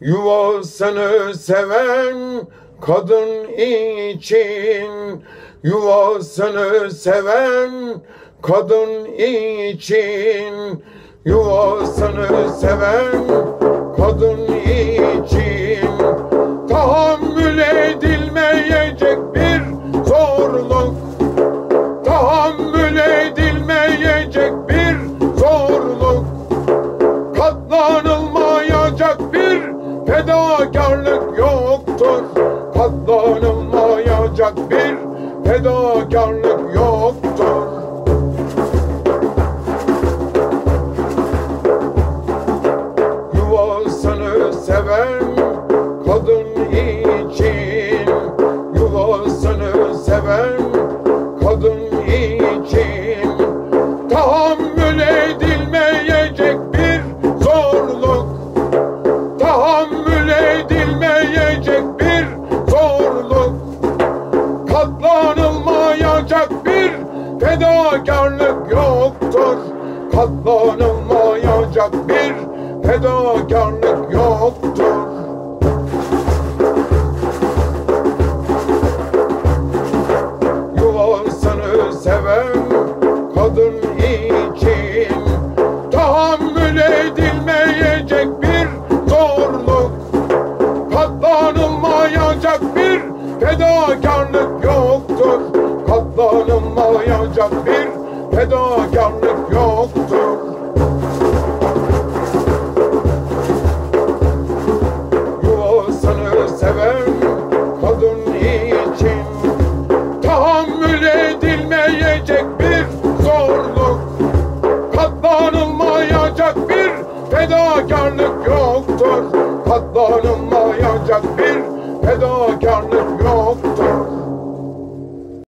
Yuvasını seven kadın için. Yuvasını seven kadın için. Yuvasını seven kadın için fedakarlık yoktur. Katlanılmayacak bir fedakarlık yoktur. Yuvasını seven kadın için Yuvasını seven kadın için Tahammül edilmeyecek fedakarlık yoktur. Katlanılmayacak bir fedakarlık yoktur. Yuvasını seven kadın için Tahammül edilmeyecek bir zorluk. Katlanılmayacak bir fedakarlık yoktur fedakarlık yoktur. Yuvasını seven kadın için tahammül edilmeyecek bir zorluk, katlanılmayacak bir fedakarlık yoktur. Katlanılmayacak bir fedakarlık